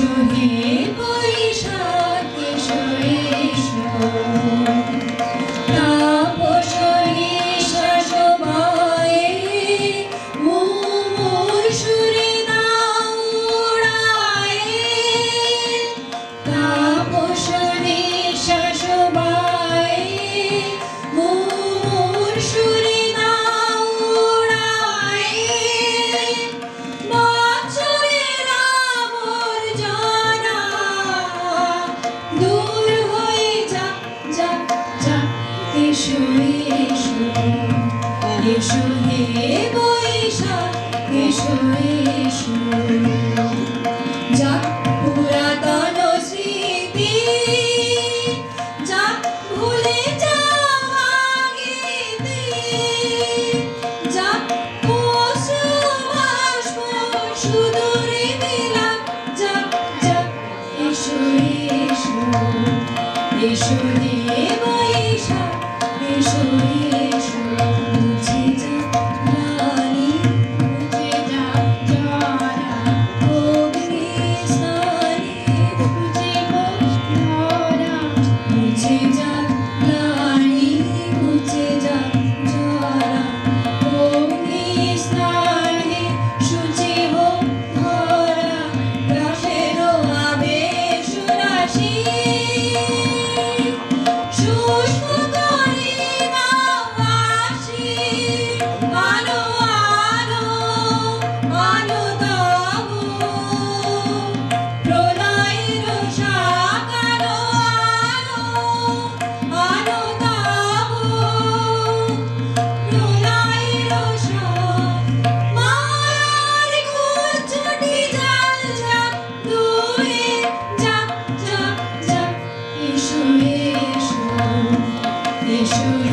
Cachorrinho. এসো হে বৈশাখ, এসো এসো। যাক পুরাতন স্মৃতি, যাক ভুলে যাওয়া গীতি যাক সুদূরে দিলাম যাক যাক এসো এসো। এসো হে বৈশাখ, এসো এসো।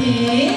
Amém.